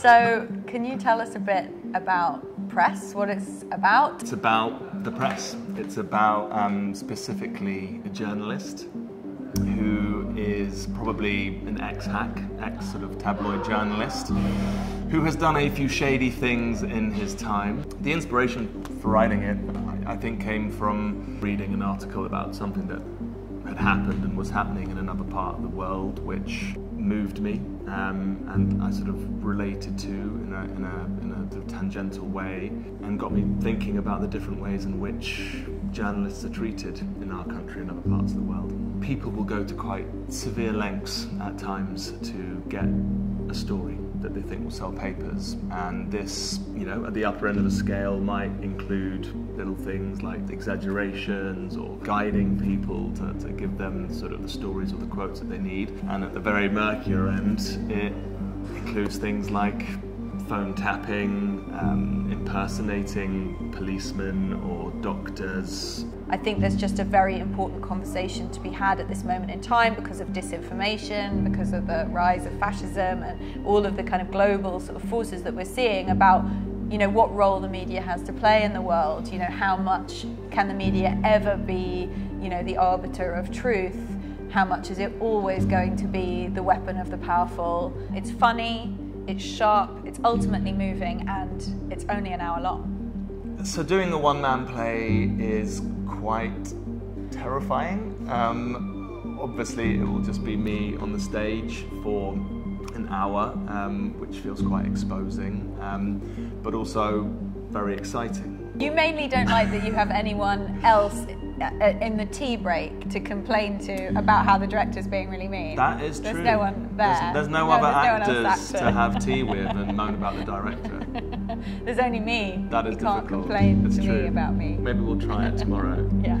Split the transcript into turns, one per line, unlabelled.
So, can you tell us a bit about press, what it's about?
It's about the press. It's about um, specifically a journalist who is probably an ex-hack, ex sort of tabloid journalist, who has done a few shady things in his time. The inspiration for writing it, I think, came from reading an article about something that had happened and was happening in another part of the world, which moved me um, and I sort of related to in a, in a, in a sort of tangential way and got me thinking about the different ways in which journalists are treated in our country and other parts of the world. People will go to quite severe lengths at times to get a story that they think will sell papers. And this, you know, at the upper end of the scale might include little things like exaggerations or guiding people to, to give them sort of the stories or the quotes that they need. And at the very murkier end, it includes things like phone tapping, um, impersonating policemen or doctors.
I think there's just a very important conversation to be had at this moment in time because of disinformation, because of the rise of fascism and all of the kind of global sort of forces that we're seeing about you know what role the media has to play in the world you know how much can the media ever be you know the arbiter of truth how much is it always going to be the weapon of the powerful it's funny it's sharp, it's ultimately moving, and it's only an hour long.
So doing the one-man play is quite terrifying. Um, obviously, it will just be me on the stage for an hour, um, which feels quite exposing, um, but also very exciting.
You mainly don't like that you have anyone else Uh, in the tea break to complain to about how the director's being really mean.
That is
there's
true.
no one there.
There's, there's no, no, other there's actors no to have tea with and moan about the director.
there's only me.
That is
you
difficult.
can't complain
it's
to
true.
me about me.
Maybe we'll try it tomorrow.
yeah.